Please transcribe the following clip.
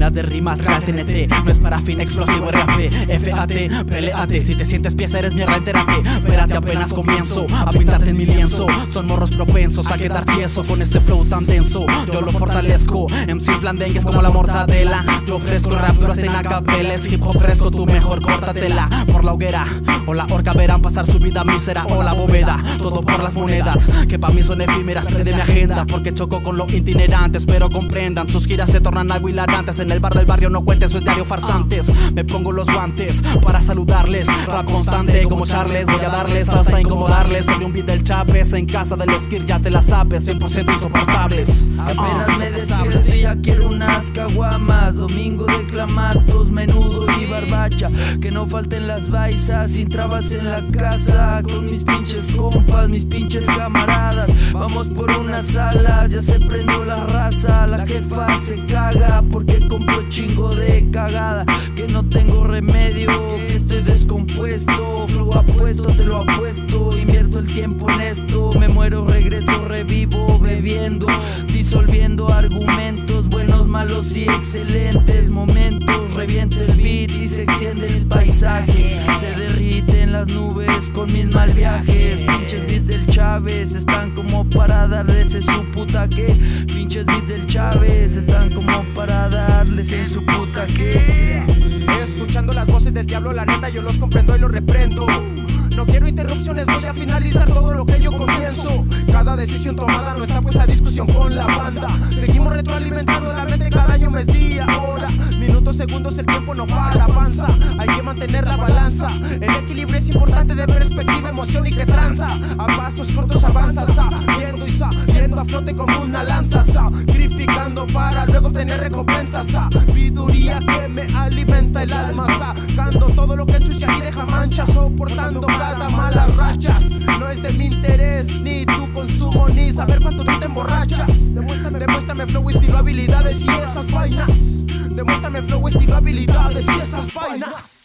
De rimas, real TNT No es para fin explosivo, RAP FAT, peleate Si te sientes pieza eres mierda, entérate Espérate, apenas comienzo A pintarte en mi lienzo Son morros propensos a quedar tieso Con este flow tan denso Yo lo fortalezco MCs blandengues como la mortadela Yo ofrezco rap duro hasta en acapeles Hip hop fresco, tu mejor córtatela Por la hoguera o la horca verán pasar su vida mísera O la bóveda, todo por las monedas Que pa' mí son efímeras, prende mi agenda Porque choco con los itinerantes Pero comprendan, sus giras se tornan algo hilarantes En el bar del barrio no cuentes su diario farsantes. Me pongo los guantes para saludarles. Rap constante como Charles Voy a darles hasta incomodarles. Soy un beat del Chapes En casa del Skir ya te la sabes. 100% insoportables Apenas me despierto y ya quiero caguamas Domingo de clamatos, menudo y barbacha. Que no falten las baisas sin trabas en la casa. Con mis pinches compas, mis pinches camaradas. Vamos por una sala, ya se prendió la raza. La jefa se caga porque compro chingo de cagada. Que no tengo remedio, que estoy descompuesto. Flow apuesto, te lo apuesto. Invierto el tiempo en esto. Me muero, regreso, revivo bebiendo Disolviendo argumentos buenos, malos y excelentes Momentos, reviento el beat y se extiende el paisaje. Se derrite en las nubes con mis mal viajes. Pinches beats del Chávez están como para darles en su puta que. Pinches beats del Chávez están como para darles en su puta que. Escuchando las voces del diablo, la neta yo los comprendo y los reprendo. No quiero interrupciones, voy a finalizar todo lo que yo comienzo. Cada decisión tomada no está puesta a discusión con la banda. Seguimos retroalimentando la mente cada año, mes, día, hora. Minutos, segundos, el tiempo no para, avanza. Hay que mantener la balanza. El equilibrio es importante de perspectiva, emoción y que tranza. A pasos cortos avanza, viendo y saliendo a flote como una lanza, sacrificando para luego tener recompensas. Sabiduría que me alimenta el alma, sacando todo soportando cada mala rachas. No es de mi interés, ni tu consumo, ni saber cuánto tú te emborrachas. Demuéstrame, demuéstrame flow, estilo, habilidades y esas vainas. Demuéstrame flow, estilo, habilidades y esas vainas.